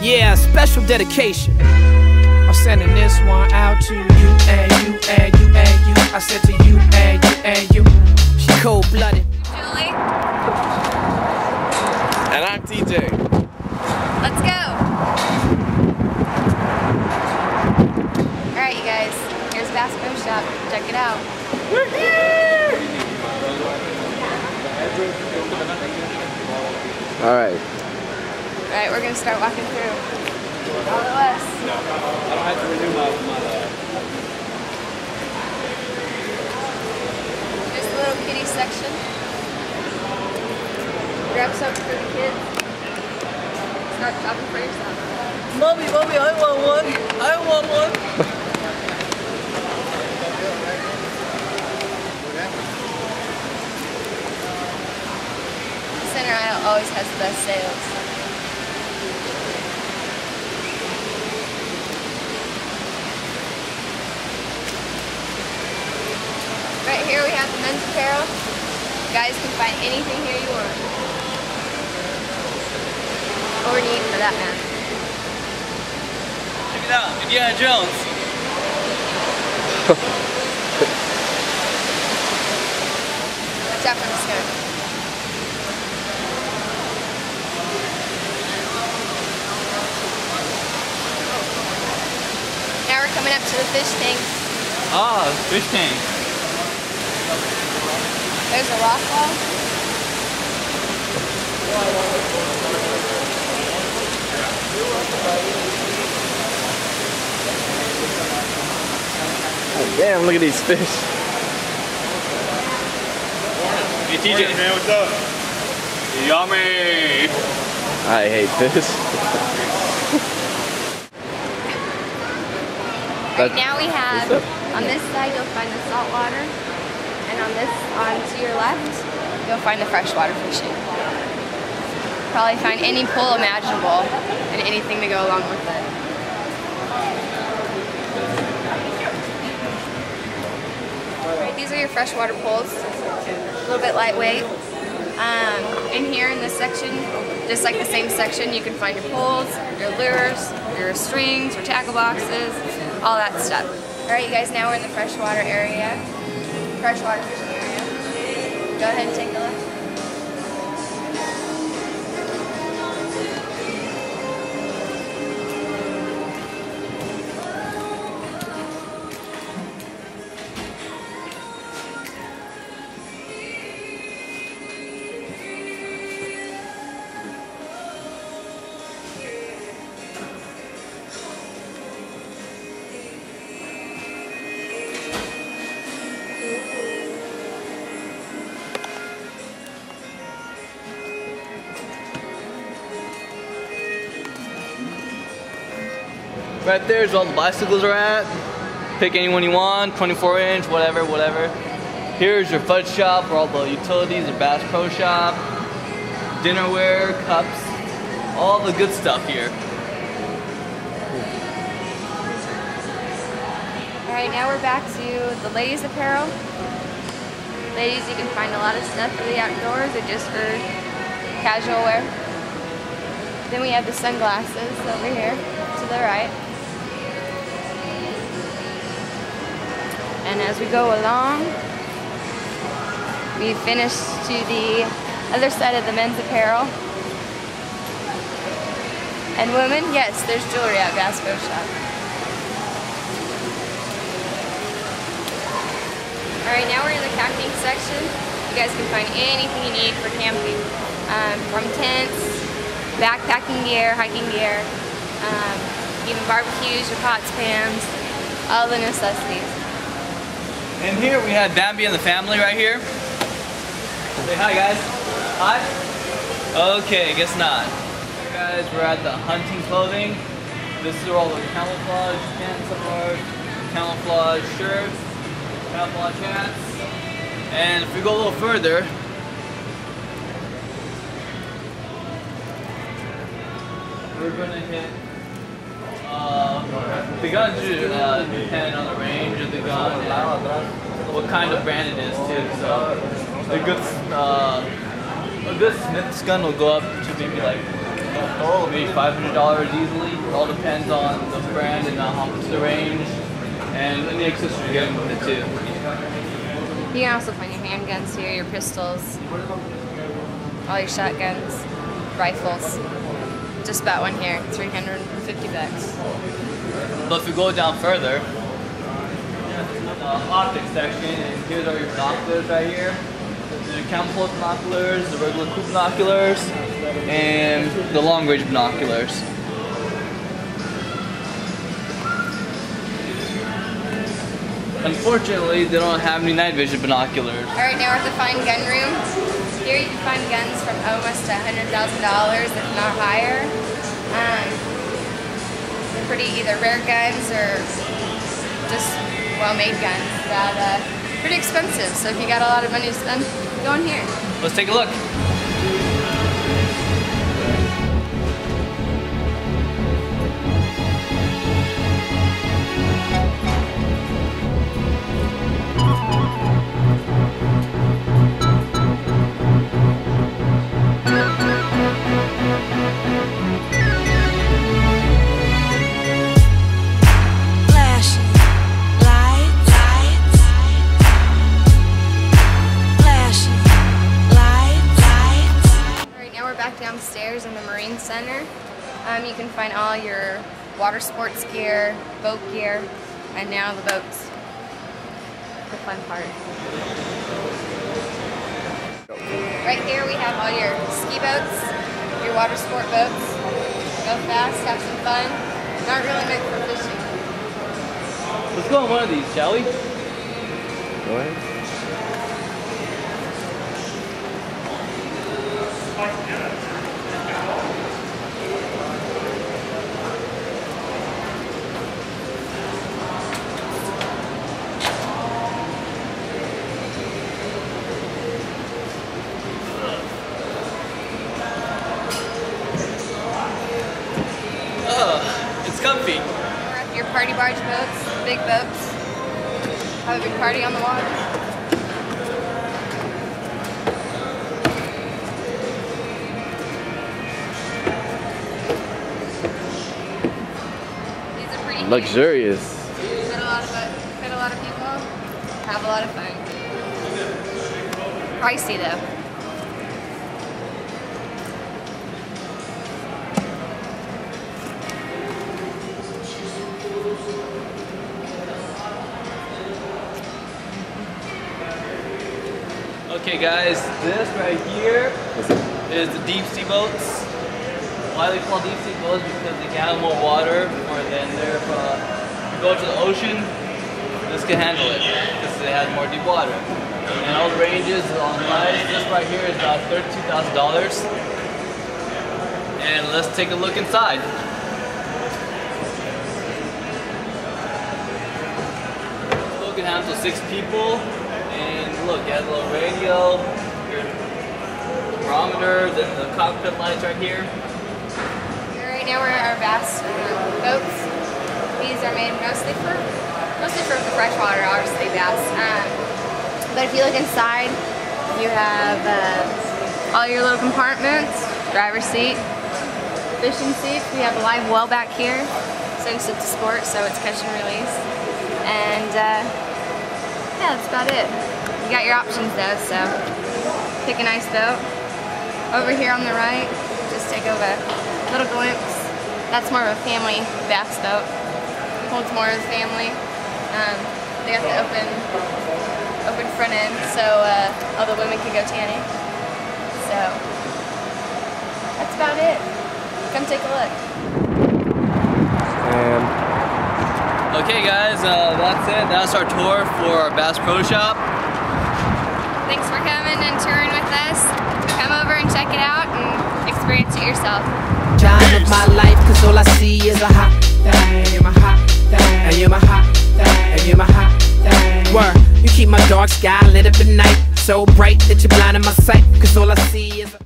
Yeah, special dedication. I'm sending this one out to you and you and you and you. I said to you and you and you. She cold blooded. Julie, And I'm TJ. let's go. Alright, you guys. Here's Bass Pro Shop. Check it out. All right. Alright, we're gonna start walking through. Follow us. Just a little kitty section. Grab something for the kids. Start shopping for yourself. Mommy, mommy, I want one. I want one. Center aisle always has the best sales. Right here we have the men's apparel. You guys can find anything here you want. Or need for that matter. Check it out, Indiana Jones. Watch out for the skunk. Now we're coming up to the fish tanks. Ah, fish tank. There's a rock wall. Damn, look at these fish. Hey TJ, man, what's up? Yummy. I hate fish. Right now we have, on this side you'll find the saltwater, on this, on to your left, you'll find the freshwater fishing. Probably find any pool imaginable and anything to go along with it. Right, these are your freshwater pools, a little bit lightweight. Um, in here in this section, just like the same section, you can find your poles, your lures, your strings, your tackle boxes, all that stuff. All right, you guys, now we're in the freshwater area, freshwater fishing area. Go ahead and take a look. Right there's all the bicycles are at. Pick anyone you want, 24 inch, whatever, whatever. Here's your fudge shop for all the utilities, the Bass Pro Shop, dinnerware, cups, all the good stuff here. All right, now we're back to the ladies' apparel. Ladies, you can find a lot of stuff for the outdoors or just for casual wear. Then we have the sunglasses over here to the right. And as we go along, we finish to the other side of the men's apparel. And women, yes, there's jewelry at Pro Shop. Alright, now we're in the camping section. You guys can find anything you need for camping. Um, from tents, backpacking gear, hiking gear, um, even barbecues, your pots, pans, all the necessities. And here we have Bambi and the family right here. Say hi guys. Hi? Okay, guess not. Hey guys, we're at the hunting clothing. This is where all the camouflage pants are, camouflage shirts, camouflage hats. And if we go a little further, we're gonna hit uh, the guns uh, depend on the range of the gun what kind of brand it is too. So a good uh, a good Smith's gun will go up to maybe like maybe $500 easily. It all depends on the brand and how much the range and any accessories you get with it too. You can also find your handguns here, your pistols, all your shotguns, rifles. Just about one here, 350 bucks. But if we go down further, the optics section, and here's our binoculars right here. The camouflage binoculars, the regular coupe binoculars, and the long range binoculars. Unfortunately, they don't have any night vision binoculars. Alright, now we're at the fine gun room. Here you can find guns from almost to $100,000, if not higher. Um, pretty either rare guns or just well-made guns that uh, pretty expensive. So if you got a lot of money to spend, go in here. Let's take a look. In the Marine Center. Um, you can find all your water sports gear, boat gear, and now the boats. The fun part. Right here we have all your ski boats, your water sport boats. Go fast, have some fun. Not really meant for fishing. Let's go on one of these, shall we? Go ahead. Ugh, it's comfy. Your party barge boats, big boats. Have a big party on the water. These are pretty. Luxurious. Fit a lot of fit a lot of people. Have a lot of fun. Pricey though. Okay guys, this right here is the deep sea boats. Why they call deep sea boats? Because they can handle more water than they're, uh, if you go to the ocean, this can handle it because it has more deep water. And all the ranges on price, this right here is about $32,000. And let's take a look inside. It handles six people. Look, it has a little radio, your barometer, then the cockpit lights right here. Right now we're at our bass boats. These are made mostly for mostly for the freshwater, obviously bass. Um, but if you look inside, you have uh, all your little compartments, driver's seat, fishing seat. We have a live well back here since it's a sport, so it's catch and release. And uh, yeah, that's about it. You got your options though, so pick a nice boat. Over here on the right, just take a little glimpse. That's more of a family bass boat. Holds more of the family. Um, they got the open, open front end, so uh, all the women can go tanning. So that's about it. Come take a look. And Okay guys, uh, that's it. That's our tour for our Bass Pro Shop. Thanks for coming and touring with us. Come over and check it out and experience it yourself. Trying of my life, cause all I see is a hot thing. You're my hot thing. And you're my hot thing. And you're my hot thing. Word, you keep my dark sky lit up at night. So bright that you're blinding my sight. Cause all I see is a